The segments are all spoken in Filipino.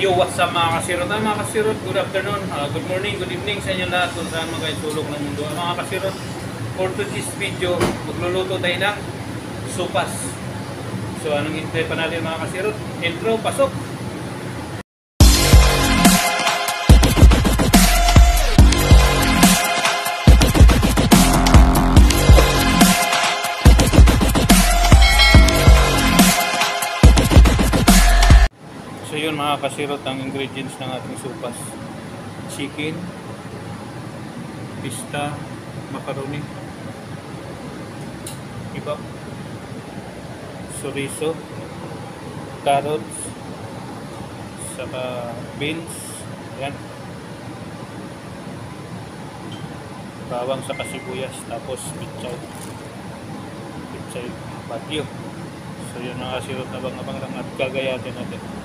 Yo, what's up mga kasirot? Ah, mga kasirot, good afternoon, ah, good morning, good evening sa inyo lahat kung saan mga sulok ng mundo. Ah, mga kasirot, for today's video, magluluto tayo ng supas. So anong hintay pa natin mga kasirot? Intro, pasok! Mga kasirot ang ingredients ng ating supas. Chicken, pista, macaroni, iba, chorizo, carrots, saka beans, yan. Bawang saka sibuyas, tapos pichay. Pichay bagyo. So yun mga kasirot, abang-abang lang at gagayatin natin.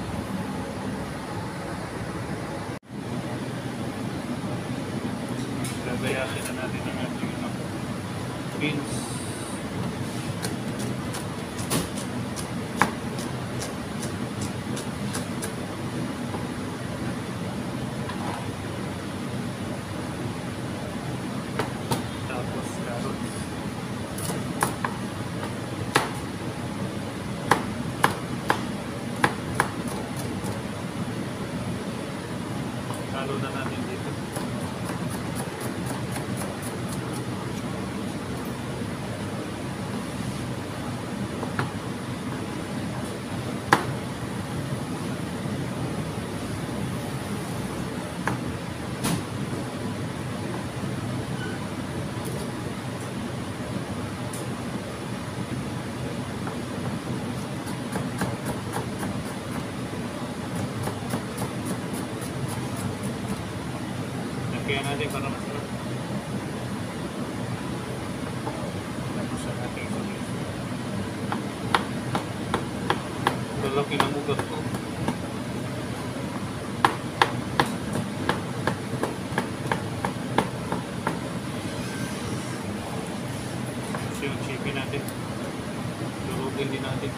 gagayasin na natin ang ating ano, beans. Tapos carrots. Halo na natin dito. Lagyan natin para masarap. Tapos ang ating salis. Lalaki ng ugat ko. Tapos yung chicken natin. Lurugin din natin.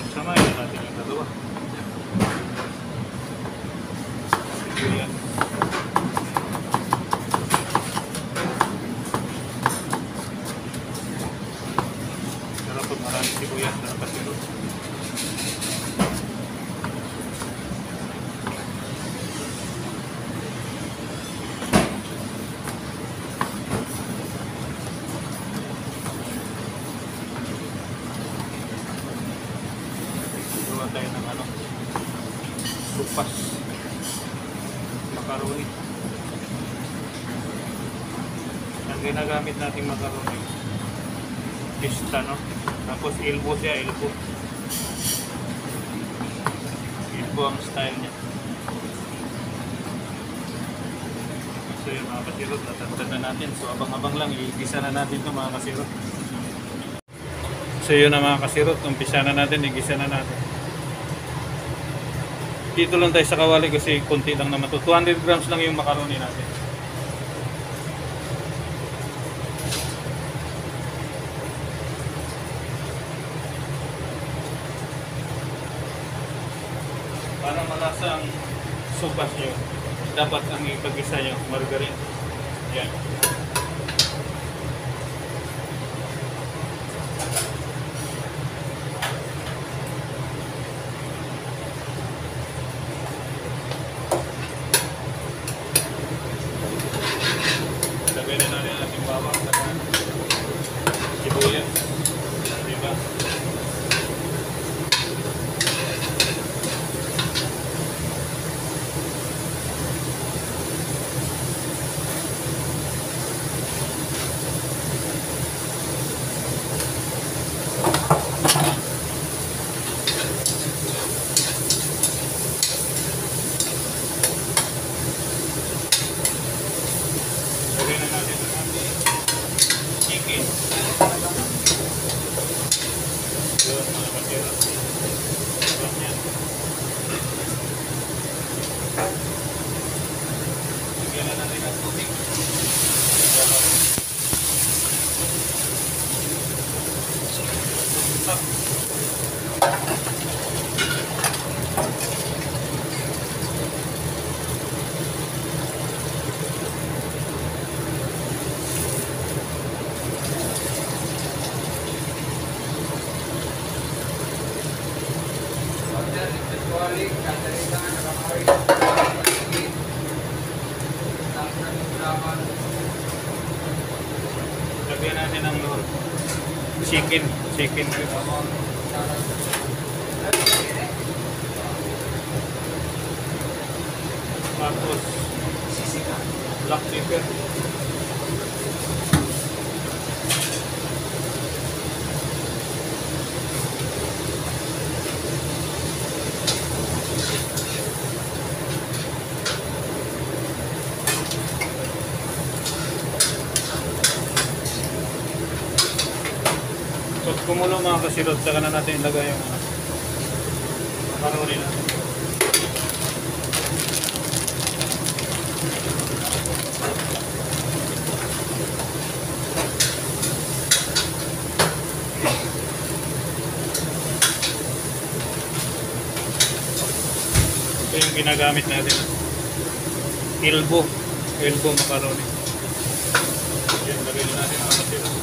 Pagsamahin na natin yung dalawa. Sibuyas. Sarap pag marami sibuyas na kasiro. Gawa tayo ng ano, supas macaroni. Ang ginagamit nating macaroni, pista, no? Tapos ilbo siya, ilbo. Ilbo ang style niya. So yun mga kasirot, natatad na natin. So abang-abang lang, igisa na natin ito mga kasirot. So yun na mga kasirot, umpisa na natin, igisa na natin. Dito lang tayo sa kawali kasi konti lang naman to. 200 grams lang yung macaroni natin. Para malasa ang supas nyo, dapat ang ipag-isa nyo, margarine. Yan. Lagay na natin ang ating chicken. Yun, mga katira. Sarap yan. Lagyan na natin ang tubig. Stop. Lagyan natin ng chicken. Chicken. Tapos, black pepper. Kumulo mga kasilot, saka na natin ilagay yung ano, macaroni natin. Ito yung ginagamit natin. Elbow. Elbow macaroni. Yan, lagay na natin mga kasilot.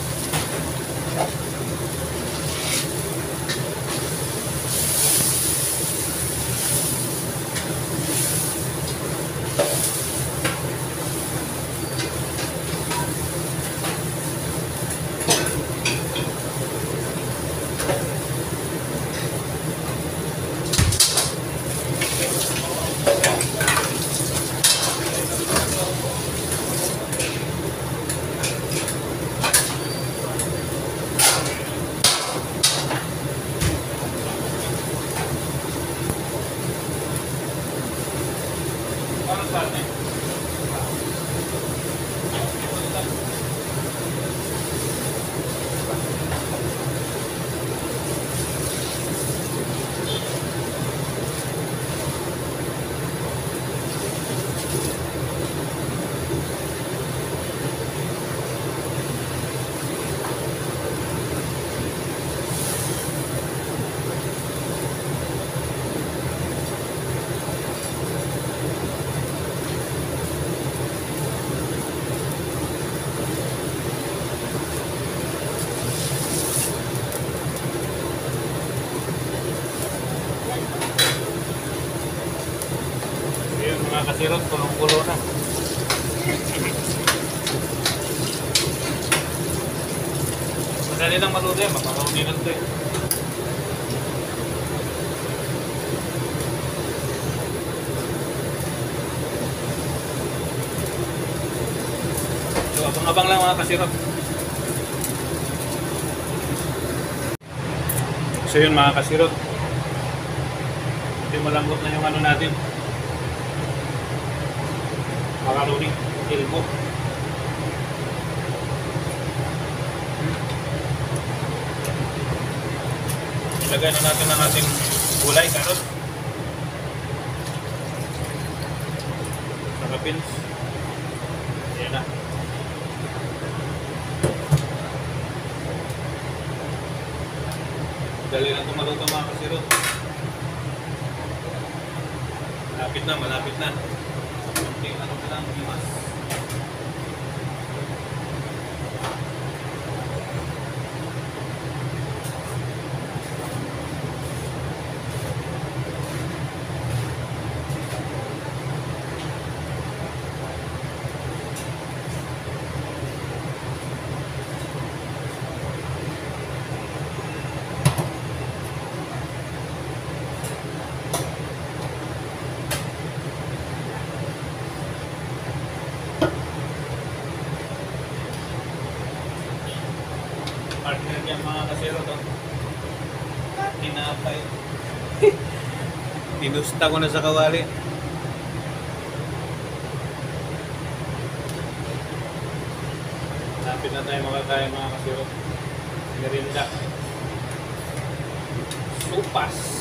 Parang sa atin. Kasirot, kulong-kulo na. Madali lang maluto yan, makaroni lang ito eh. So, abang-abang lang mga kasirot. So yun mga kasirot. Hindi malambot na yung ano natin. Macaroni, ilmo. Ilagay na natin ang ating gulay, karot. Saka pins. Ayan na. Dali na tumaluto mga kasirot. Malapit na, malapit na. 計がございます。Tinusta ko na sa kawali. Lapit na tayo makakaya mga kasero. Merinda. Supas.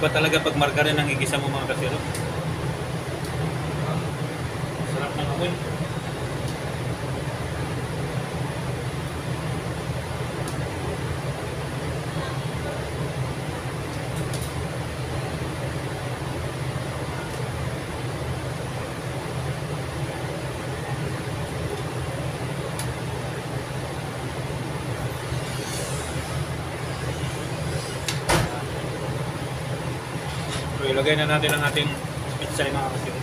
Iba talaga pag margarin ang igisa mo mga kasiro. Ah, sarap ng amoy. Ilagay na natin ang ating pizza mga kapatid.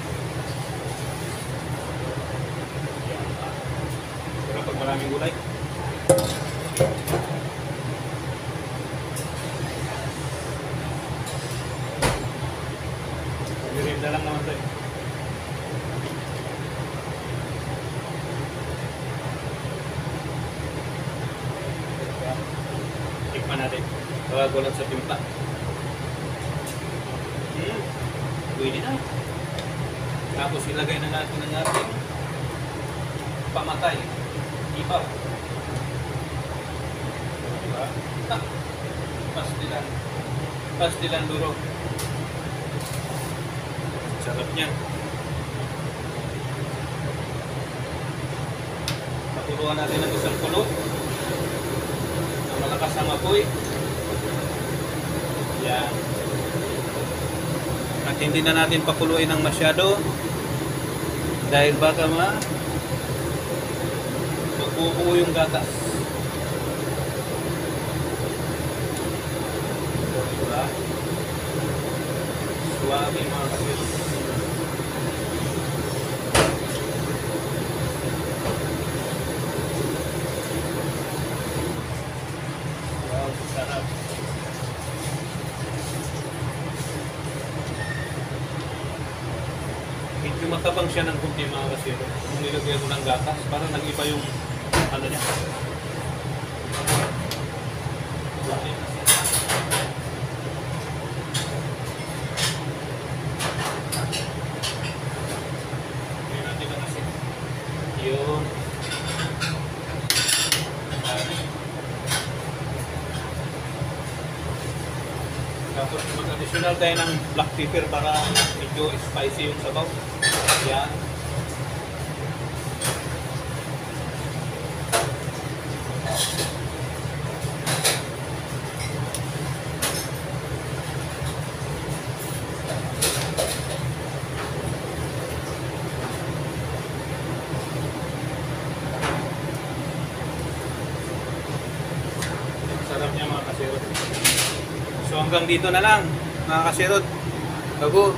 Pero pag maraming gulay. Merienda lang naman tayo. Tikman natin. Bago lang sa timpla. Pwede na. Tapos ilagay na natin ang ating pamatay. Ipaw. Diba? Ah. Pastilan. Pastilan duro. Sarap niyan. Pakuluan natin ng isang kulo. Ang malakas ang apoy. Yan. Hindi na natin pakuluin ng masyado dahil baka ma magbubuo yung gatas. Diba? Suwabe mga kapit. Wow, sarap. Medyo matabang siya ng kunti mga kasiro. Kung nilagyan mo ng gatas, parang nag-iba yung ano niya. Tapos mag-additional tayo ng black pepper para medyo spicy yung sabaw. Yan. Sarap niya mga kasirot. So hanggang dito na lang mga kasirot. Bago,